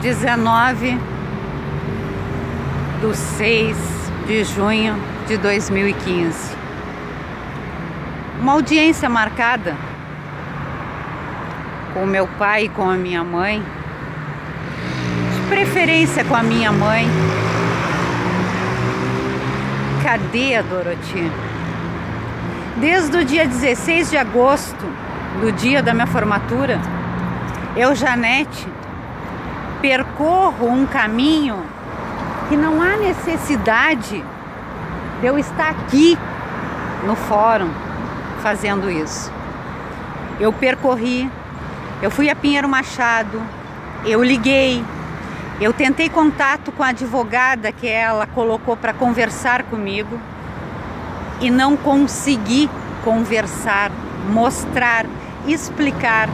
19 de 6 de junho de 2015. Uma audiência marcada com meu pai e com a minha mãe, de preferência com a minha mãe. Cadê a Doroti? Desde o dia 16 de agosto, do dia da minha formatura, eu, Janete, percorro um caminho que não há necessidade de eu estar aqui no fórum fazendo isso. Eu percorri, eu fui a Pinheiro Machado, eu liguei, eu tentei contato com a advogada que ela colocou para conversar comigo e não consegui conversar, mostrar, explicar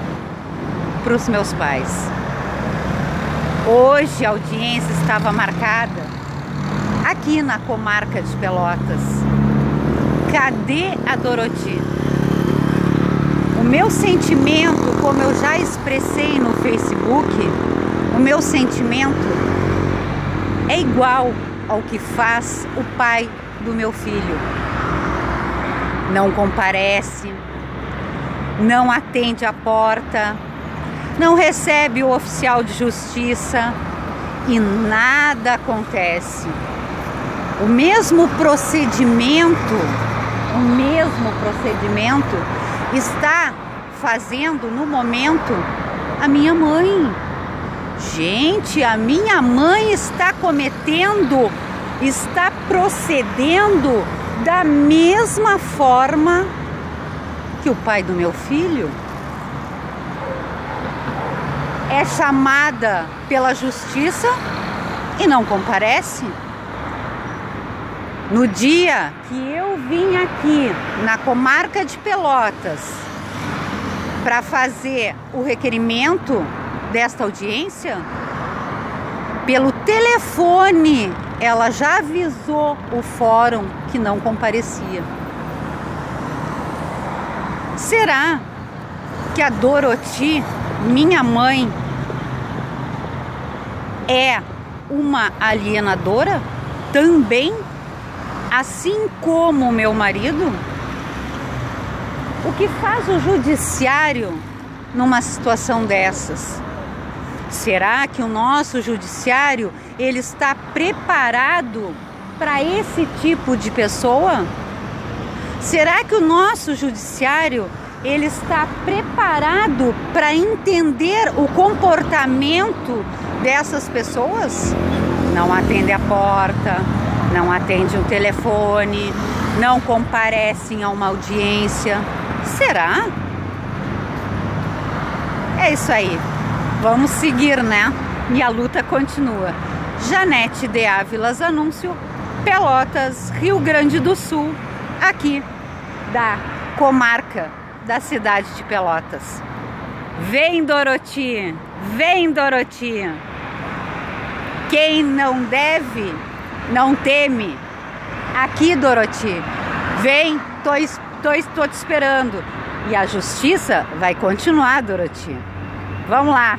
para os meus pais. Hoje a audiência estava marcada aqui na comarca de Pelotas. Cadê a Doroti? O meu sentimento, como eu já expressei no Facebook, o meu sentimento é igual ao que faz o pai do meu filho. Não comparece, não atende a porta, não recebe o oficial de justiça e nada acontece. O mesmo procedimento, o mesmo procedimento está fazendo no momento a minha mãe. Gente, a minha mãe está cometendo, está procedendo da mesma forma que o pai do meu filho é chamada pela justiça e não comparece. No dia que eu vim aqui na comarca de Pelotas para fazer o requerimento desta audiência, pelo telefone ela já avisou o fórum que não comparecia. Será que a Doroti, minha mãe, é uma alienadora também, assim como meu marido? O que faz o judiciário numa situação dessas? Será que o nosso judiciário ele está preparado para esse tipo de pessoa? Será que o nosso judiciário ele está preparado para entender o comportamento dessas pessoas? Não atende a porta, não atende o telefone, não comparecem a uma audiência. Será? É isso aí. Vamos seguir, né? E a luta continua. Janete de Ávilas Anúncio, Pelotas, Rio Grande do Sul, aqui da comarca da cidade de Pelotas. Vem Doroti, vem Doroti. Quem não deve, não teme. Aqui, Doroti, vem, tô, tô, tô te esperando. E a justiça vai continuar, Doroti. Vamos lá.